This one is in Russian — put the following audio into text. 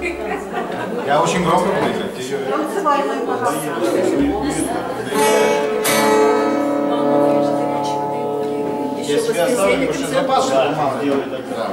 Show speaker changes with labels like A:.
A: Я очень громко буду играть. Если её-
B: пожалуйста.
A: Я себе оставлю, потому запас, то мало.
C: делает так.